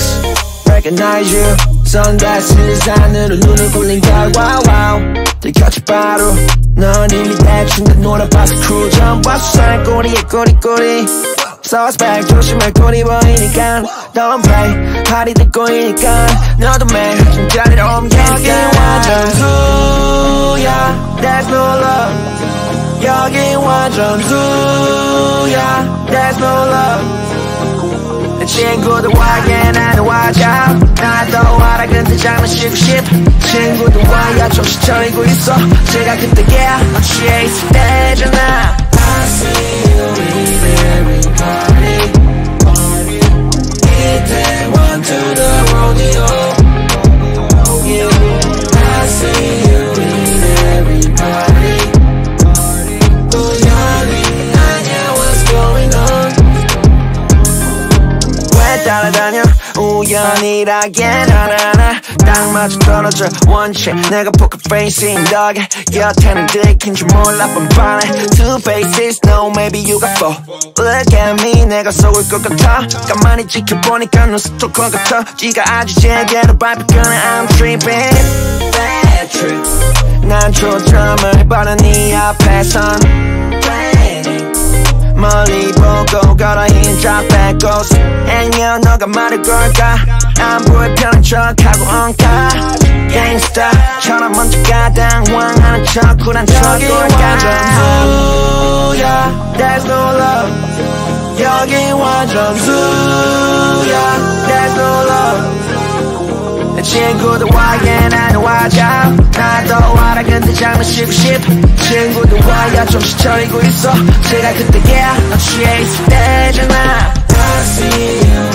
eyes 선글라스 산으로 눈을 굴린 결과 wow 들켰지 바로 넌 이미 대충 다 놀아봐서 크루전 봤어 산꼬리에 꼬리꼬리 서스펙 조심할 꼬리 보이니까 Don't play 팔이 들 꼬이니까 너도 매일 자리로 옮기니까 여기 완전 수야 There's no love 여기 완전 수야 There's no love 내 친구들과 얘 나는 watch out 나도 알아 근데 장난치고 싶. 친구들과 야 정신 차리고 있어. 제가 그때 yeah I'm chase 때잖아 따라다녀 우연이라기엔 하나하나 딱 맞아 떨어져 원체 내가 포커 페이스인 덕에 곁에는 들킨 줄 몰라 뻔뻔해 Two faces no maybe you got four Look at me 내가 속을 것 같아 가만히 지켜보니까 넌 스토커 같아 지가 아주 제대로 밟힐 거네 I'm tripping Bad trip 난 초점을 바른 네 앞에선 Planning 멀리 보고 걸어 back goes 애녀 너가 말을 걸까? 안 불편한 척하고 엉까 갱스타처럼 먼저 가당 황하는 척 쿨한 척 완전 수야. There's no love. 여기 완전 수야. There's no love. 내얘 나는 watch out 나도 알아 근데 장난치고 싶 친구들과 야 정신 차리고 있어. 제가 그때 yeah I'm chase 때잖아 I see you